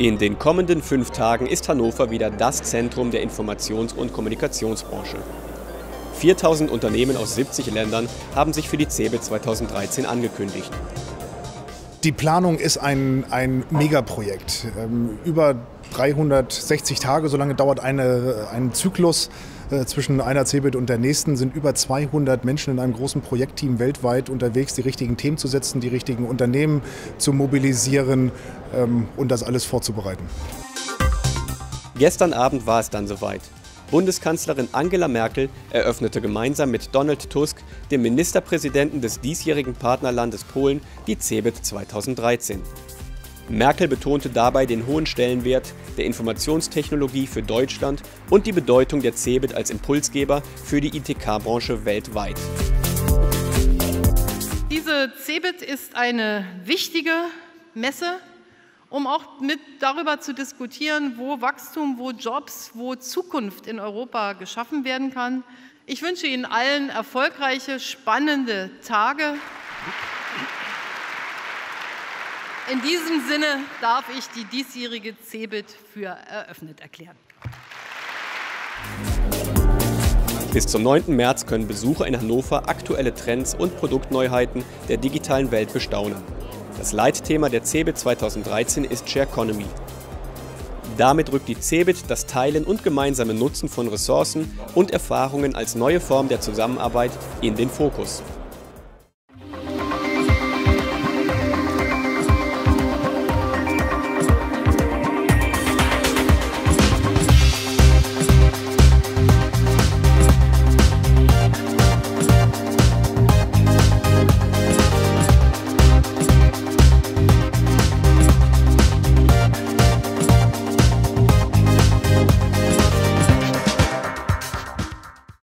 In den kommenden fünf Tagen ist Hannover wieder das Zentrum der Informations- und Kommunikationsbranche. 4000 Unternehmen aus 70 Ländern haben sich für die CeBIT 2013 angekündigt. Die Planung ist ein, ein Megaprojekt. Ähm, über 360 Tage, so lange dauert eine, ein Zyklus äh, zwischen einer CeBIT und der nächsten, sind über 200 Menschen in einem großen Projektteam weltweit unterwegs, die richtigen Themen zu setzen, die richtigen Unternehmen zu mobilisieren ähm, und das alles vorzubereiten. Gestern Abend war es dann soweit. Bundeskanzlerin Angela Merkel eröffnete gemeinsam mit Donald Tusk, dem Ministerpräsidenten des diesjährigen Partnerlandes Polen, die CeBIT 2013. Merkel betonte dabei den hohen Stellenwert der Informationstechnologie für Deutschland und die Bedeutung der CeBIT als Impulsgeber für die ITK-Branche weltweit. Diese CeBIT ist eine wichtige Messe um auch mit darüber zu diskutieren, wo Wachstum, wo Jobs, wo Zukunft in Europa geschaffen werden kann. Ich wünsche Ihnen allen erfolgreiche, spannende Tage. In diesem Sinne darf ich die diesjährige CeBIT für eröffnet erklären. Bis zum 9. März können Besucher in Hannover aktuelle Trends und Produktneuheiten der digitalen Welt bestaunen. Das Leitthema der CeBIT 2013 ist Share Economy. Damit rückt die CeBIT das Teilen und gemeinsame Nutzen von Ressourcen und Erfahrungen als neue Form der Zusammenarbeit in den Fokus.